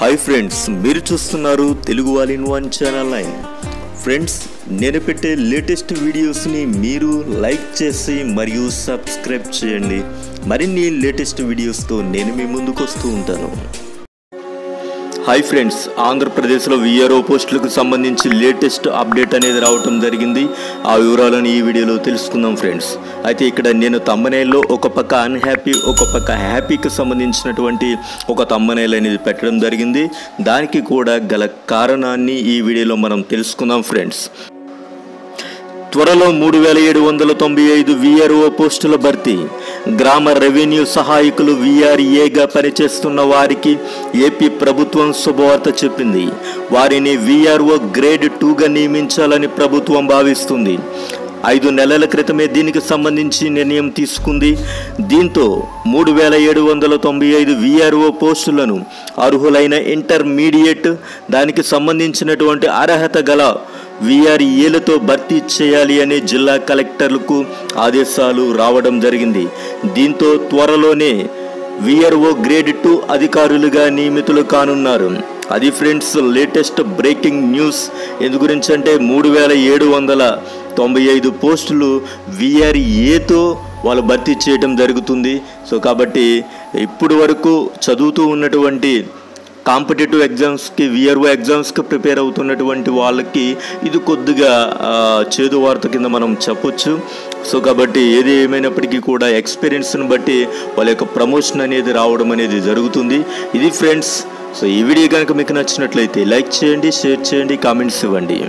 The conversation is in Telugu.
హాయ్ ఫ్రెండ్స్ మీరు చూస్తున్నారు Telugu all in one channel line. Friends నేను పెట్టే లేటెస్ట్ వీడియోస్ని మీరు లైక్ చేసి మరియు సబ్స్క్రైబ్ చేయండి. మరిన్ని లేటెస్ట్ వీడియోస్తో నేను మీ ముందుకు వస్తూ ఉంటాను. హాయ్ ఫ్రెండ్స్ ఆంధ్రప్రదేశ్లో విఆర్ఓ పోస్టులకు సంబంధించి లేటెస్ట్ అప్డేట్ అనేది రావటం జరిగింది. ఆ వివరాలను ఈ వీడియోలో తెలుసుకుందాం ఫ్రెండ్స్ అయితే ఇక్కడ నేను తమ్మనేల్లో ఒక పక్క అన్హ్యాపీ ఒక పక్క హ్యాపీకి సంబంధించినటువంటి ఒక తమ్మనేల్ అనేది పెట్టడం జరిగింది. దానికి కూడా గల కారణాన్ని ఈ వీడియోలో మనం తెలుసుకుందాం ఫ్రెండ్స్ త్వరలో మూడు వేల ఏడు వందల తొంభై ఐదు విఆర్ఓ పోస్టుల భర్తీ. గ్రామ రెవెన్యూ సహాయకులు విఆర్ఏగా పనిచేస్తున్న వారికి ఏపీ ప్రభుత్వం శుభవార్త చెప్పింది. వారిని విఆర్ఓ గ్రేడ్ టూగా నియమించాలని ప్రభుత్వం భావిస్తుంది. ఐదు నెలల క్రితమే దీనికి సంబంధించి నిర్ణయం తీసుకుంది. దీంతో మూడు వేల ఏడు వందల తొంభై ఐదు విఆర్ఓ పోస్టులను అర్హులైన ఇంటర్మీడియట్ దానికి సంబంధించినటువంటి అర్హత గల వీఆర్ఏలతో భర్తీ చేయాలి అనే జిల్లా కలెక్టర్లకు ఆదేశాలు రావడం జరిగింది. దీంతో త్వరలోనే విఆర్ఓ గ్రేడ్ టూ అధికారులుగా నియమితులు కానున్నారు. అది ఫ్రెండ్స్ లేటెస్ట్ బ్రేకింగ్ న్యూస్. ఎందు గురించి అంటే మూడు వేల ఏడు వందల తొంభై ఐదు పోస్టులు విఆర్ఏతో వాళ్ళు భర్తీ చేయడం జరుగుతుంది. సో కాబట్టి ఇప్పుడు వరకు చదువుతూ ఉన్నటువంటి కాంపిటేటివ్ ఎగ్జామ్స్కి విఆర్ఓ ఎగ్జామ్స్కి ప్రిపేర్ అవుతున్నటువంటి వాళ్ళకి ఇది కొద్దిగా చేదు వార్త కింద మనం చెప్పొచ్చు. సో కాబట్టి ఏది ఏమైనప్పటికీ కూడా ఎక్స్పీరియన్స్ని బట్టి వాళ్ళ యొక్క ప్రమోషన్ అనేది రావడం అనేది జరుగుతుంది. ఇది ఫ్రెండ్స్ సో ఈ వీడియో కనుక మీకు నచ్చినట్లయితే లైక్ చేయండి షేర్ చేయండి కామెంట్స్ ఇవ్వండి.